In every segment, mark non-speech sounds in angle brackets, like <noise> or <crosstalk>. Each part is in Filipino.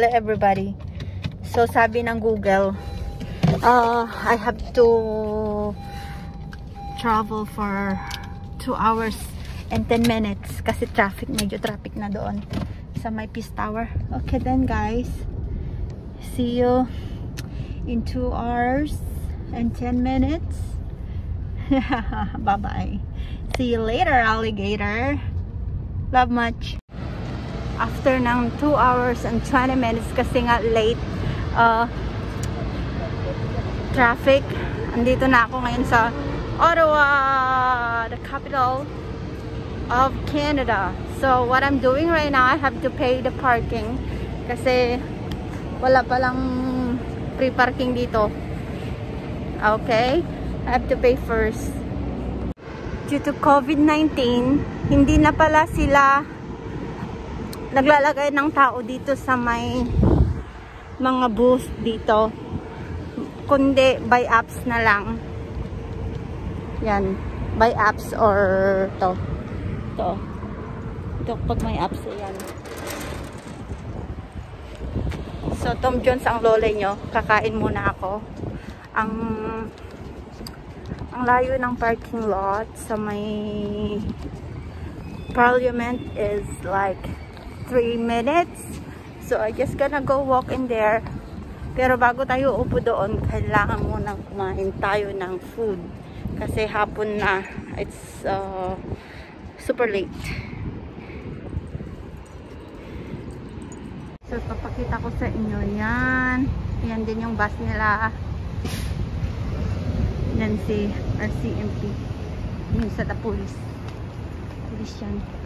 Hello everybody. So sabi ng Google, uh, I have to travel for 2 hours and 10 minutes kasi traffic, medyo traffic na doon sa my Peace Tower. Okay then guys. See you in 2 hours and 10 minutes. <laughs> Bye-bye. See you later, alligator. Love much after ng 2 hours and 20 minutes kasi nga late uh, traffic. Andito na ako ngayon sa Ottawa the capital of Canada. So what I'm doing right now I have to pay the parking kasi wala palang free parking dito. Okay I have to pay first. Due to COVID-19 hindi na pala sila naglalagay ng tao dito sa may mga booth dito. Kundi by apps na lang. Yan. By apps or to. To. Ito pag may apps yan so Tom Jones ang lole nyo kakain muna ako. Ang ang layo ng parking lot sa may parliament is like 3 minutes. So, I just gonna go walk in there. Pero bago tayo upo doon, kailangan munang kumain tayo ng food. Kasi hapon na. It's uh, super late. So, papakita ko sa inyo yan. Yan din yung bus nila. Yan si RCMP. Yung sa the police. Police yan.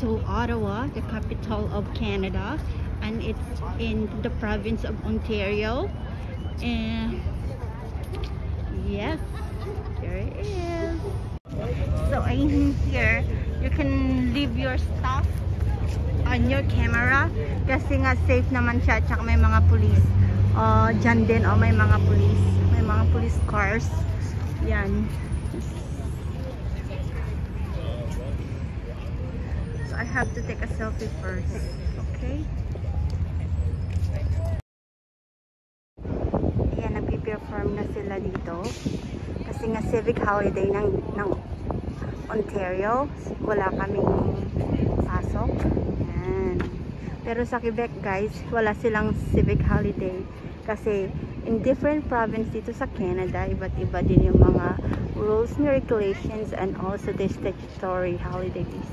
To Ottawa, the capital of Canada, and it's in the province of Ontario. And yes, there it is. So in here, you can leave your stuff on your camera. Kasi nga safe naman siya. Tsaka may mga police. Uh, dyan din. Oh, may mga police. May mga police cars. Yan have to take a selfie first. Okay? Ayan, nagpe-perform na sila dito. Kasi nga civic holiday ng, ng Ontario. Wala kaming pasok. Ayan. Pero sa Quebec guys, wala silang civic holiday. Kasi in different province dito sa Canada, iba't iba din yung mga rules and regulations and also the statutory holidays.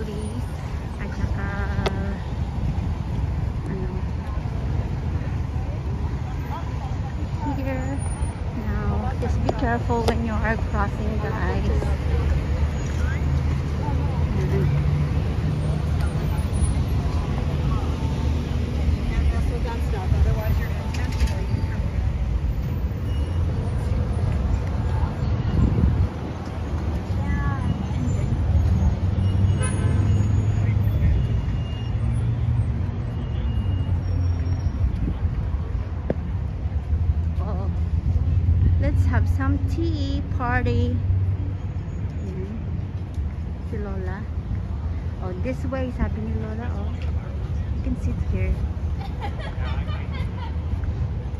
Police at saka ano here. Now just be careful when you are crossing guys tea party si Lola. Oh, this way, sabi ni Lola, oh. You can sit here.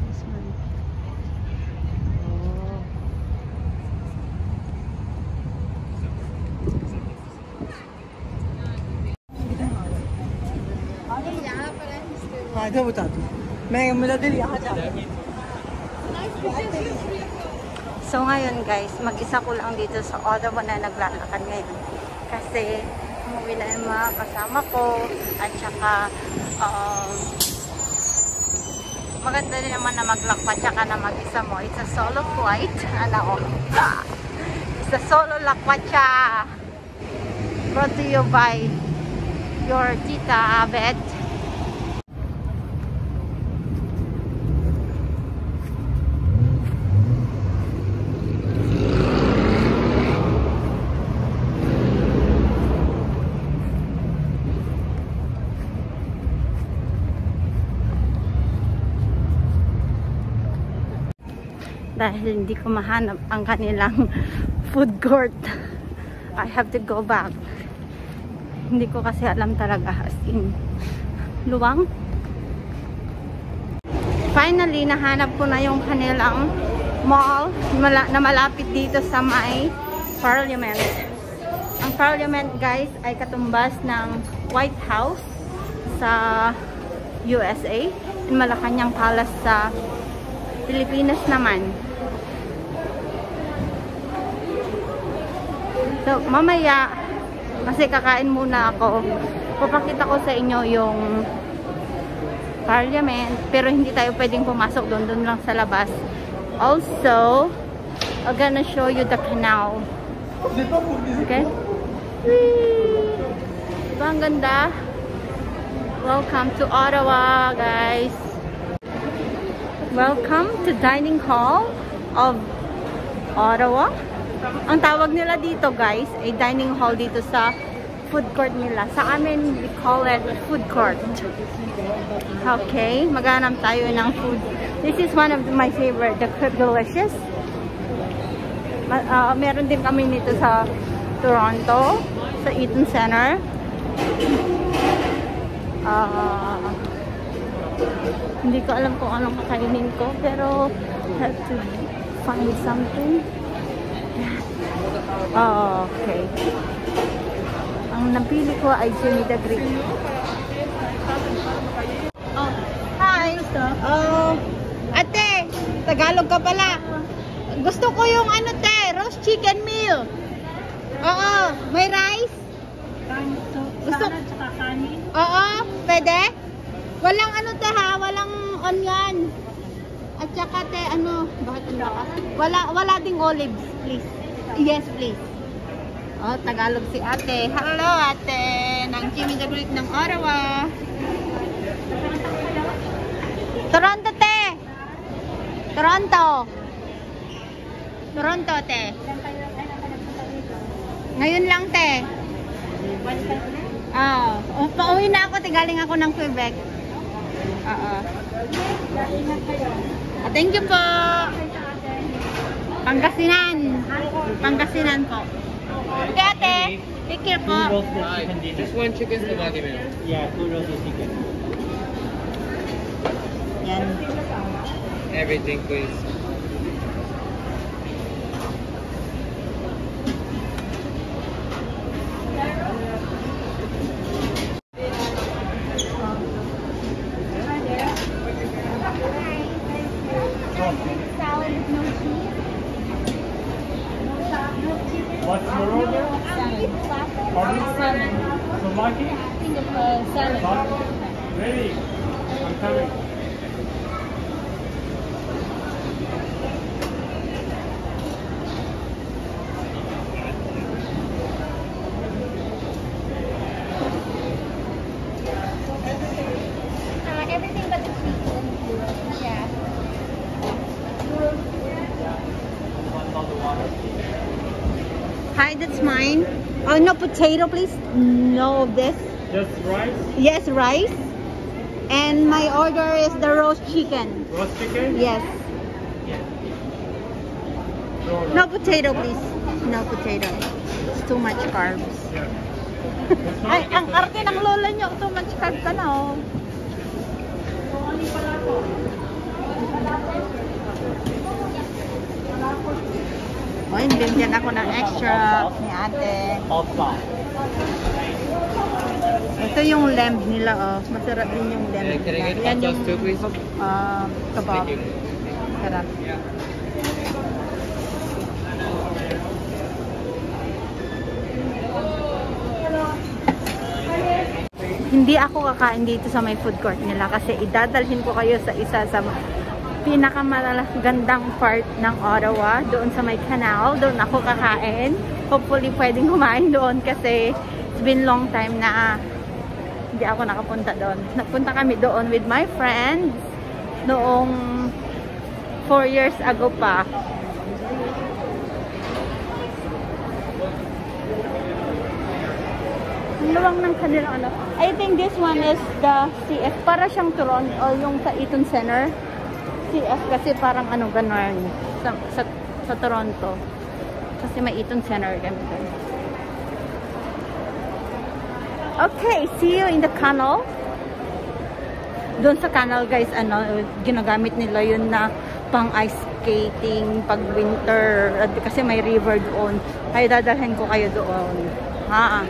This one. Oh. हाँ इधर बता दो मैं मेरा दिल यहाँ जाता है So ngayon guys, mag-isa ko lang dito sa Ottawa na naglalakad ngayon. Kasi umuwi na yung mga kasama ko at saka um, maganda din naman na maglakad tsaka na mag-isa mo. It's a solo flight. <laughs> Ano ko? It's a solo lakwatsa. Brought to you by your tita Abed. Dahil hindi ko mahanap ang kanilang <laughs> food court. I have to go back. Hindi ko kasi alam talaga as in luwang. Finally nahanap ko na yung kanilang mall na malapit dito sa may parliament. Ang parliament guys ay katumbas ng White House sa USA Malacanang Palace sa Pilipinas naman So, mamaya, kasi kakain muna ako, papakita ko sa inyo yung parliament, pero hindi tayo pwedeng pumasok doon, doon lang sa labas. Also, I'm gonna show you the canal. Okay? Whee! Diba ang ganda? Welcome to Ottawa, guys. Welcome to dining hall of Ottawa. Ang tawag nila dito guys ay dining hall dito sa food court nila. Sa amin, we call it food court. Okay, maghanap tayo ng food. This is one of my favorite, the Delicious. Uh, meron din kami nito sa Toronto, sa Eaton Center. Uh, hindi ko alam kung anong kakainin ko, pero have to find something. Oh, okay. Ang napili ko ay Jimmy the Greek. Oh, hi. Oh, ate, Tagalog ka pala. Gusto ko yung ano te, roast chicken meal. Oo, may rice? Gusto Oo, pwede? Walang ano te ha, walang onion. At saka te, ano, bakit ano ka? Wala, wala ding olives, please. Yes, please. Oh, Tagalog si ate. Hello, ate. Ng Jimmy the Greek ng Ottawa. Toronto, te. Toronto. Toronto, te. Ngayon lang, te. Ah, oh, pauwi na ako. Te, galing ako ng Quebec. Oo. Ah, thank you po. Pangasinan. Pangasinan po. Okay, ate. Take care po. Just one chicken spaghetti meal. Yeah, two roasted chicken. Yan. Everything, please. Salad with no cheese. No. What's your order? Salad. Pardon? Salad. Salaki? Uh, salad. Ready. I'm coming. Potato, please. No this. Just rice, Yes, rice. And my order is the roast chicken. roast chicken. Yes. Your order. No potato, please. No potato. It's too much carbs. Yeah. Ay, ang arte ng lola nyo. Too much carbs ka na, oh. Oh, binigyan ako ng extra ni ate. Ito yung lamb nila, oh. Masarap din yung lamb Uh, nila. Yan yung ah, kebab. Sarap. Hindi ako kakain dito sa may food court nila kasi idadalhin ko kayo sa isa sa pinakamagandang part ng Ottawa, doon sa may canal. Doon ako kakain. Hopefully pwedeng kumain doon kasi it's been long time na hindi ako nakapunta doon. Napunta kami doon with my friends noong 4 years ago pa. Ang luwang ng kanilang ano. I think this one is the CF. Para siyang Toronto, yung sa Eaton Center. CF kasi parang ano ganun. Sa, sa, sa Toronto. Kasi may Eaton Center kami. Okay, see you in the canal. Doon sa canal guys, ano, ginagamit nila yun na pang ice skating pag winter at kasi may river doon. Kaya dadalhin ko kayo doon. Ha?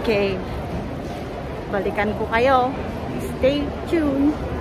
Okay. Balikan ko kayo. Stay tuned.